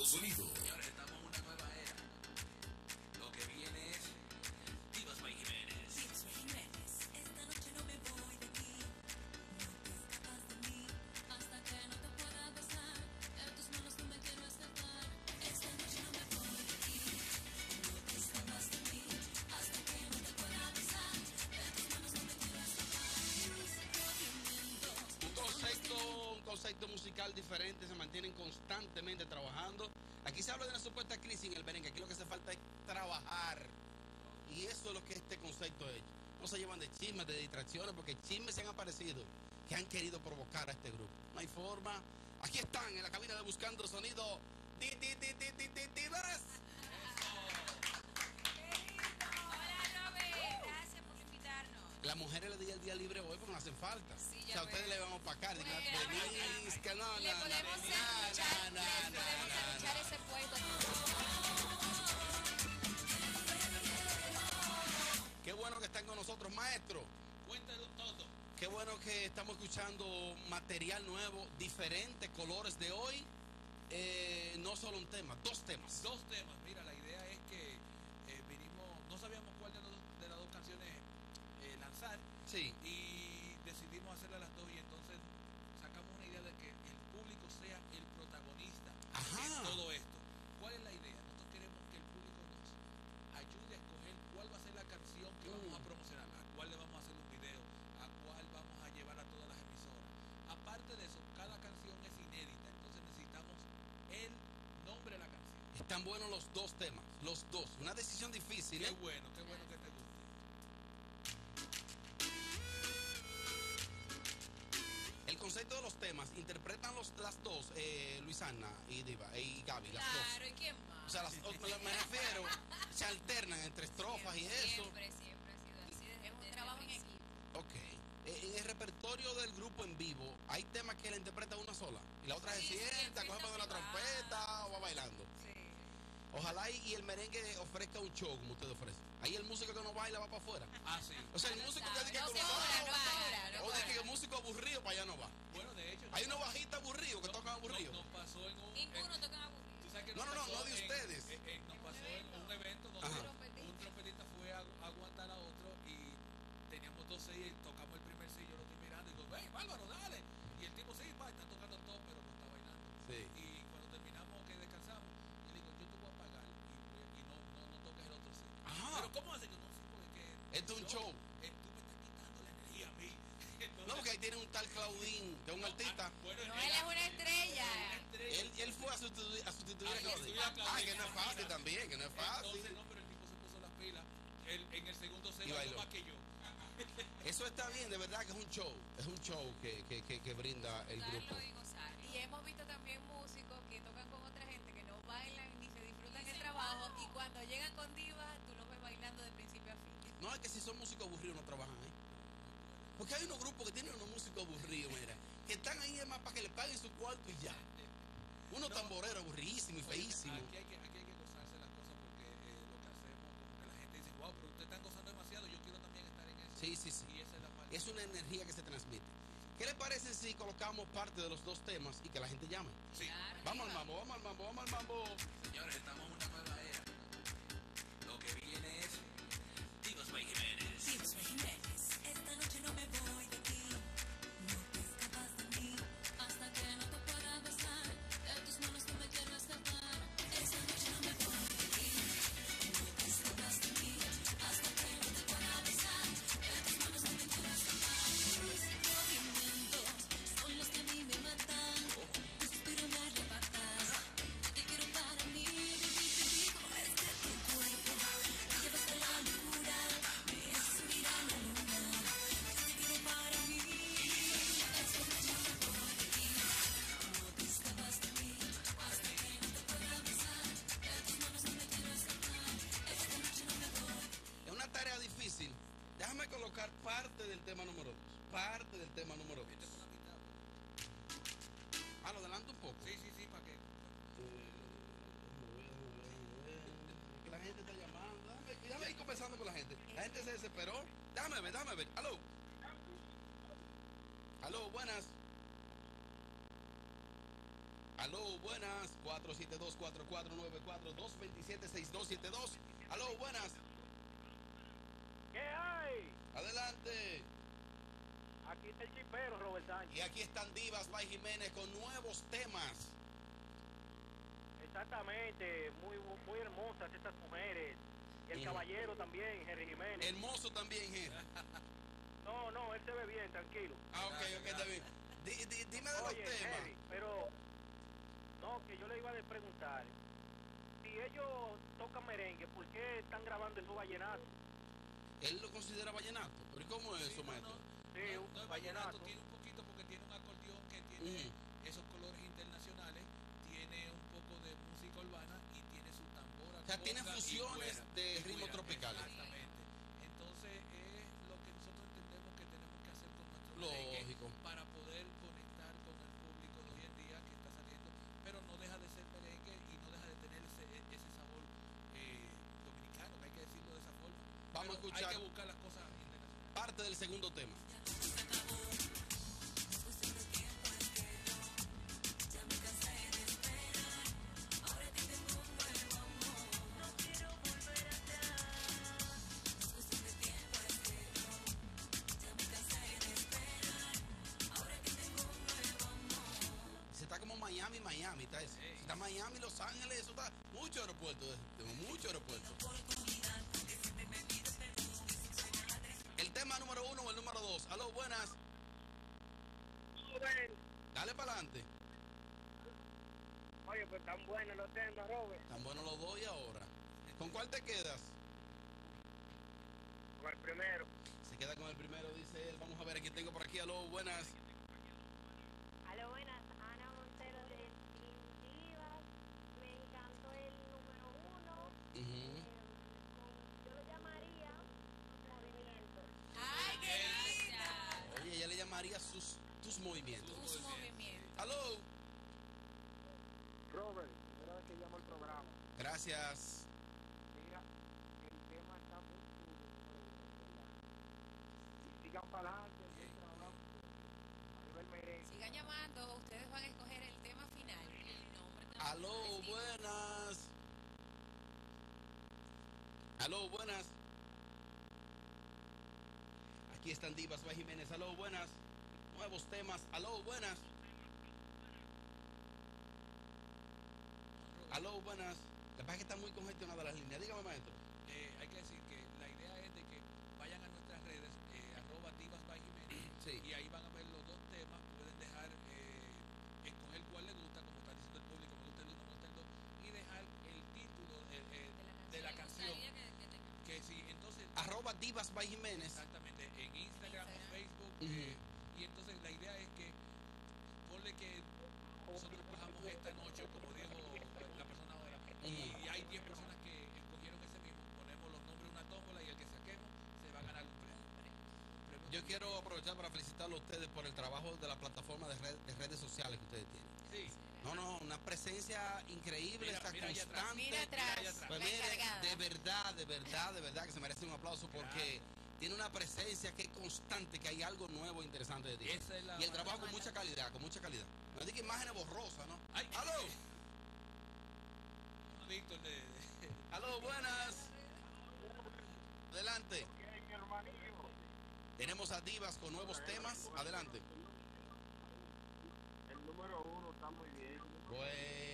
Buscando sonido. Señores, estamos en una nueva era. Lo que viene es Divas by Jiménez. Esta noche no me voy de ti, no te escapas de mí, hasta que no te pueda besar, de tus manos no me quiero escapar. Esta noche no me voy de ti, no te escapas de mí, hasta que no te pueda besar, de tus manos no me quiero escapar. Un concepto, un concepto musical diferente, se mantienen constantemente trabajando. Aquí se habla de una supuesta crisis en el merengue, aquí lo que hace falta es trabajar. Y eso es lo que este concepto es. No se llevan de chismes, de distracciones, porque chismes se han aparecido que han querido provocar a este grupo. No hay forma. Aquí están en la cabina de Buscando Sonido. Las mujeres le di el día libre hoy porque no hacen falta. Sí, o ya sea, a ustedes le vamos a. Digan, Bueno, venís, que no, Le no, no, podemos no, escuchar, no, les no, podemos no, no, escuchar no. ese puesto. Qué bueno que están con nosotros, maestro. Cuéntalo todo. Qué bueno que estamos escuchando material nuevo, diferentes colores de hoy. Eh, no solo un tema, dos temas. Dos temas. Mira, Sí. y decidimos hacerlas las dos y entonces sacamos una idea de que el público sea el protagonista Ajá. en todo esto. ¿Cuál es la idea? Nosotros queremos que el público nos ayude a escoger cuál va a ser la canción que vamos a Mm. promocionar, a cuál le vamos a hacer un video, a cuál vamos a llevar a todas las emisoras. Aparte de eso, cada canción es inédita, entonces necesitamos el nombre de la canción. Están buenos los dos temas, los dos. Una decisión difícil, Qué ¿eh? bueno, qué bueno temas, interpretan los, las dos, eh, Luisana y Diva, y Gaby, las dos. Claro, ¿y quién más? O sea, las, o- me, refiero, se alternan entre estrofas y eso. Siempre, siempre ha sido así. desde- Es un desde trabajo en principio. Ok. Eh, En el repertorio del grupo en vivo, hay temas que la interpreta una sola. Y la otra Sí, se sí, sienta, coge empieza para la trompeta o va bailando. Sí. Ojalá y, y el merengue ofrezca un show como usted ofrece. Ahí el músico que no baila va para afuera. Ah, sí. O sea, el músico que dice que No no, o de que el músico aburrido para allá no va. Bueno, de hecho. Hay unos bajitas aburridos que no- tocan no- aburridos. Nos pasó en un. Ninguno en- toca aburrido. No, no, no, no de ustedes. en- en- nos pasó en un evento donde Esto es un show. tú me estás quitando la energía a mí. Entonces, No, porque ahí tiene un tal Claudín, que es un artista. bueno, No, él es una estrella. Él, él fue a sustituir a, sustituir a Ah, Claudín. a Claudín. Ah, que no es fácil también, que no es fácil. Entonces, no, pero el tipo se puso las pilas. Él, en el segundo se bailó. más que yo. Eso está bien, de verdad que es un show. Es un show que, que, que, que brinda el grupo. Que si son músicos aburridos no trabajan ahí. Porque hay unos grupos que tienen unos músicos aburridos, mira, que están ahí además para que le paguen su cuarto y ya. Unos No. tamboreros aburridísimos y Oye, feísimos. Aquí hay, que, aquí hay que gozarse las cosas porque eh, lo que hacemos, como que la gente dice, wow, pero ustedes están gozando demasiado, yo quiero también estar en eso. Sí, sí, sí. Y esa es la parte. Es una energía que se transmite. ¿Qué le parece si colocamos parte de los dos temas y que la gente llame? Sí. Vamos al mambo, vamos al mambo, vamos al mambo. Señores, estamos en una nueva parte del tema número dos. Parte del tema número Vete dos. por la mitad. Ah, lo adelanto un poco. Sí, sí, sí, para que. Que la gente está llamando. Déjame, déjame ir conversando con la gente. La gente se desesperó. Déjame ver, déjame ver. Aló. Aló, buenas. Aló. Buenas. 472-4494, 227-6272. Aló, buenas. ¿Qué hay? Adelante. Aquí está el chipero, Robert Sánchez. Y aquí están Divas by Jiménez con nuevos temas. Exactamente, muy muy hermosas estas mujeres. Y el Mm. caballero también, Henry Jiménez. Hermoso también, Henry. No, no, él se ve bien, tranquilo. Ah, ok, ok, está bien. Di- di- dime de los temas. Henry, pero no, que yo le iba a preguntar. Si ellos tocan merengue, ¿por qué están grabando esos vallenatos? Él lo considera vallenato. ¿Pero ¿y cómo es eso, maestro? No, no vallenato. tiene un poquito porque tiene un acordeón que tiene Mm. esos colores internacionales, tiene un poco de música urbana y tiene su tambora. O sea, tiene fusiones cuera, de ritmos tropicales. Exactamente. Entonces es lo que nosotros entendemos que tenemos que hacer con nuestro Lógico. para poder conectar con el público de hoy en día que está saliendo, pero no deja de ser merengue y no deja de tener ese, ese sabor eh, dominicano, que hay que decirlo de esa forma. Vamos a escuchar. Hay que buscar las cosas internacionales. Parte del segundo tema. Buenas. Dale para adelante. Oye, pues tan buenos los temas, Robert. Tan bueno los doy ahora. ¿Con cuál te quedas? Con el primero. Se queda con el primero, dice él. Vamos a ver, aquí tengo por aquí. Aló, buenas. Aló, buenas, Ana Montero de Divas. Me encantó el número uno. Ujú. Eh, con- yo lo llamaría movimiento. ¡Ay, qué linda! Llamaría sus, tus movimientos. Tus movimientos. Aló. Robert, primera vez que llamo al programa. Gracias. Mira, el tema está muy ¿verdad? Y sigan para adelante, a nivel merengue. Sigan llamando, ustedes van a escoger el tema final. El nombre Aló, buenas. Aló, buenas. Aquí están Divas Jiménez. Aló, buenas. Nuevos temas. Aló, buenas. Aló, buenas. La verdad es que está muy congestionada las líneas. Dígame, maestro. Eh, hay que decir que la idea es de que vayan a nuestras redes, eh, arroba divas by Jiménez, Sí. y ahí van a ver los dos temas, pueden dejar, eh, escoger cuál le gusta, como está diciendo el público, me gusta el uno, me gusta el dos, y dejar el título eh, eh, de la canción. Que- que tengan- Que sí, entonces, Arroba Divas by Jiménez. Ponle que nosotros bajamos esta noche, como dijo la persona ahora, y hay 10 personas que escogieron ese mismo, ponemos los nombres en una tómbola y el que saquemos se va a ganar un premio. Yo quiero aprovechar para felicitarlo a ustedes por el trabajo de la plataforma de, red- de redes sociales que ustedes tienen. Sí, No, no, una presencia increíble, Mira, está mira allá atrás. constante. Mira atrás. Pues mire, de verdad, de verdad, de verdad que se merece un aplauso porque tiene una presencia que es constante, que hay algo nuevo e interesante de ti. Esa es la y el trabajo con mucha calidad, con mucha calidad. No diga imágenes borrosas, ¿no? Ay, ¡Aló! Víctor de, de- ¡Aló, buenas! Adelante. Tenemos a Divas con nuevos temas. Adelante. El número uno está muy bien. Bueno.